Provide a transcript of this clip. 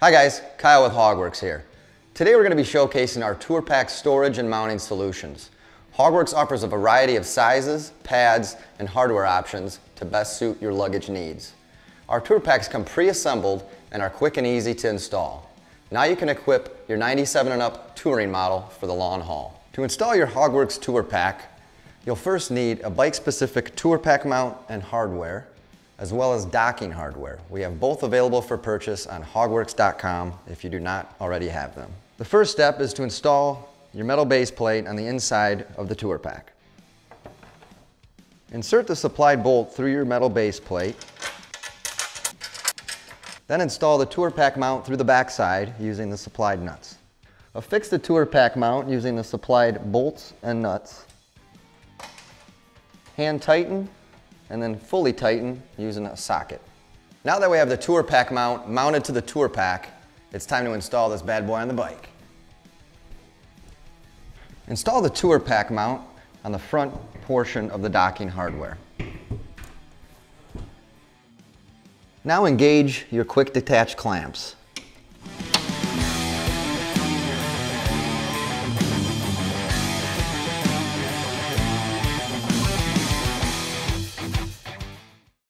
Hi guys, Kyle with HOGWORKZ here. Today we're going to be showcasing our Tour Pack storage and mounting solutions. HOGWORKZ offers a variety of sizes, pads, and hardware options to best suit your luggage needs. Our Tour Packs come pre-assembled and are quick and easy to install. Now you can equip your 97 and up touring model for the long haul. To install your HOGWORKZ Tour Pack, you'll first need a bike-specific Tour Pack mount and hardware, as well as docking hardware. We have both available for purchase on hogworkz.com if you do not already have them. The first step is to install your metal base plate on the inside of the tour pack. Insert the supplied bolt through your metal base plate. Then install the tour pack mount through the back side using the supplied nuts. Affix the tour pack mount using the supplied bolts and nuts. Hand tighten and then fully tighten using a socket. Now that we have the tour pack mount mounted to the tour pack, it's time to install this bad boy on the bike. Install the tour pack mount on the front portion of the docking hardware. Now engage your quick detach clamps.